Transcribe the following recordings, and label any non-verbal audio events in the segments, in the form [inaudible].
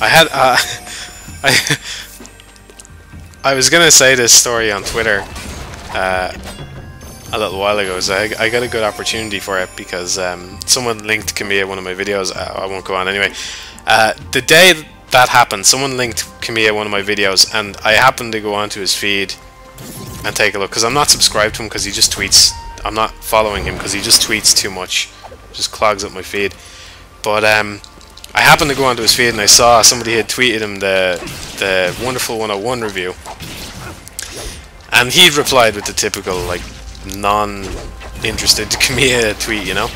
I had uh, [laughs] I I was gonna say this story on Twitter uh, a little while ago. So I, I got a good opportunity for it because um, someone linked Kamiya one of my videos. Uh, I won't go on anyway. Uh, the day that happened, someone linked Kamiya one of my videos, and I happened to go onto his feed and take a look because I'm not subscribed to him because he just tweets. I'm not following him because he just tweets too much, just clogs up my feed. But um, I happened to go onto his feed and I saw somebody had tweeted him the the wonderful 101 review, and he replied with the typical like non-interested [laughs] Kamiya tweet, you know,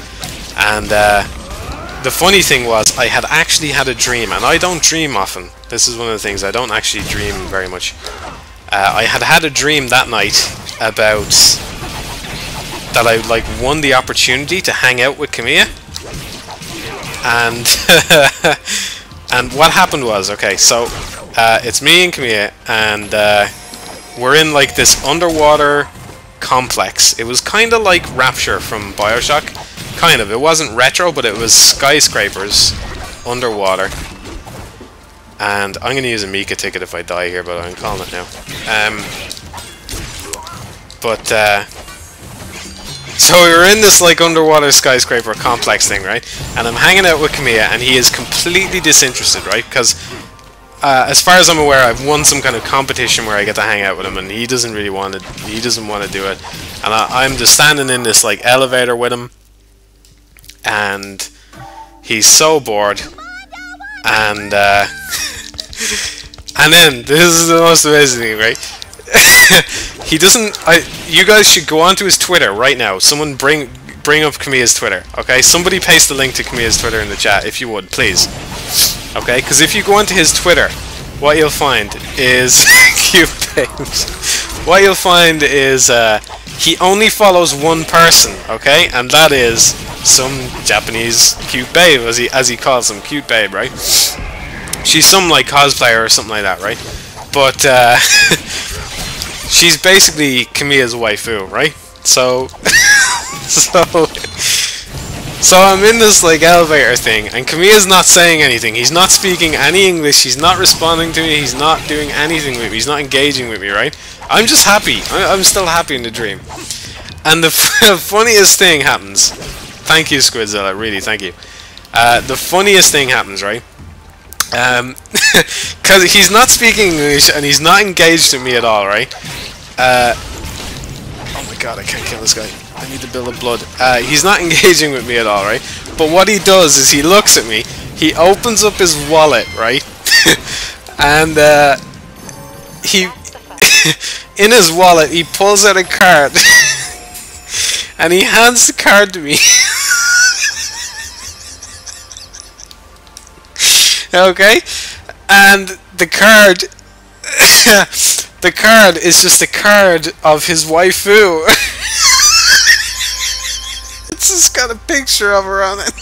and. Uh, the funny thing was, I had actually had a dream, and I don't dream often. This is one of the things, I don't actually dream very much. Uh, I had had a dream that night about that I like won the opportunity to hang out with Kamiya, and [laughs] and what happened was okay. So uh, it's me and Kamiya, and uh, we're in like this underwater complex. It was kind of like Rapture from Bioshock Kind of. It wasn't retro, but it was skyscrapers underwater. And I'm going to use a Mika ticket if I die here, but I'm calling it now. Um, but, uh, [laughs] so we were in this, like, underwater skyscraper complex thing, right? And I'm hanging out with Kamiya, and he is completely disinterested, right? Because, uh, as far as I'm aware, I've won some kind of competition where I get to hang out with him, and he doesn't really want to, he doesn't want to do it. And I, I'm just standing in this, like, elevator with him, and he's so bored and uh, [laughs] and then this is the most amazing thing right [laughs] he doesn't I you guys should go onto his Twitter right now. Someone bring bring up Kamiya's Twitter okay? Somebody paste the link to Kamiya's Twitter in the chat if you would please. Okay because if you go onto his Twitter what you'll find is [laughs] cute what you'll find is uh, he only follows one person okay? And that is some Japanese cute babe, as he as he calls them, cute babe, right? She's some like cosplayer or something like that, right? But uh, [laughs] she's basically Kamiya's waifu, right? So, [laughs] so, so I'm in this like elevator thing, and Kamiya's not saying anything. He's not speaking any English. He's not responding to me. He's not doing anything with me. He's not engaging with me, right? I'm just happy. I'm still happy in the dream. And the [laughs] funniest thing happens Thank you, Squidzilla. Really, thank you. Uh, the funniest thing happens, right? Um, [laughs] because he's not speaking English and he's not engaged in me at all, right? Uh, oh my god, I can't kill this guy. I need the bill of blood. Uh, he's not [laughs] engaging with me at all, right? But what he does is he looks at me, he opens up his wallet, right? [laughs] and uh, he, in his wallet, he pulls out a card. and he hands the card to me. [laughs] okay? And the card [laughs] the card is just a card of his waifu. [laughs] it's just got a picture of her on it.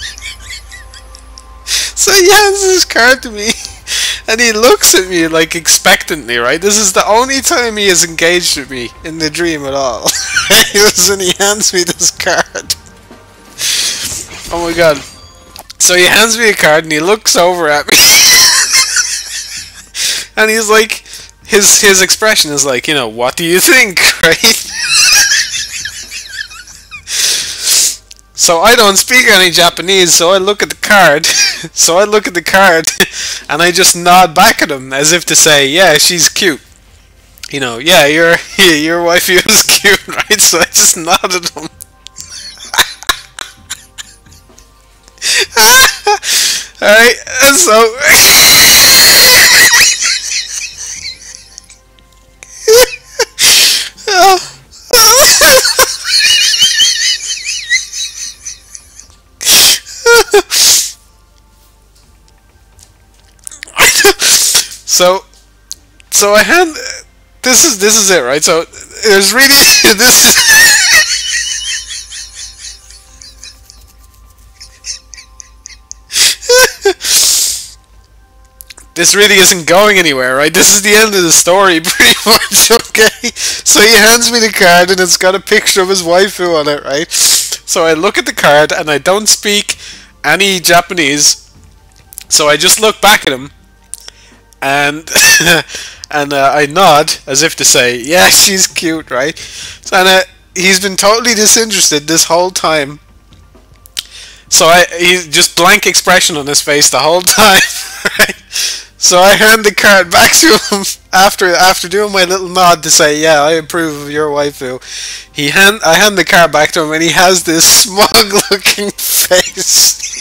so he hands this card to me and he looks at me like expectantly, right? This is the only time he has engaged with me in the dream at all. and he hands me this card. Oh my god. So he hands me a card and he looks over at me. [laughs] and he's like, his his expression is like, you know, what do you think, [laughs] right? so I don't speak any Japanese, so I look at the card. [laughs] so I look at the card and I just nod back at him as if to say, yeah, she's cute. You know, yeah, your your wife is cute, right? So I just nodded at him. [laughs] Alright, so... [laughs] so, so I had this is this is it, right? So there's really [laughs] this. This really isn't going anywhere, right? [laughs] This is the end of the story, [laughs] pretty much, okay? So he hands me the card and it's got a picture of his waifu on it, right? So I look at the card and I don't speak any Japanese, so I just look back at him and [laughs] and uh, I nod as if to say, "Yeah, she's cute, right?" And uh, he's been totally disinterested this whole time. So I he's just blank expression on his face the whole time. Right? So I hand the card back to him [laughs] after after doing my little nod to say, "Yeah, I approve of your waifu." He hand I hand the card back to him, and he has this [laughs] smug-looking face.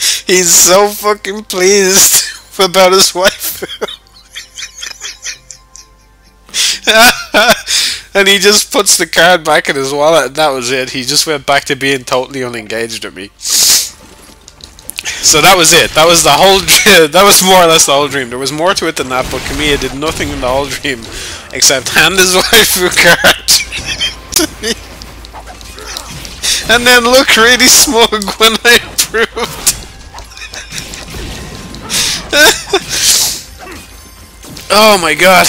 [laughs] He's so fucking pleased about his waifu. and he just puts the card back in his wallet, and that was it. He just went back to being totally unengaged with me. So that was it. That was the whole. [laughs] that was more or less the whole dream. There was more to it than that, but Kamiya did nothing in the whole dream except hand his [laughs] waifu card [laughs] and then look really smug when I approved. oh my god.